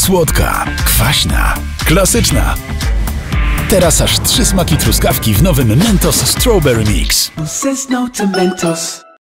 Słodka, kwaśna, klasyczna. Teraz aż trzy smaki truskawki w nowym Mentos Strawberry Mix.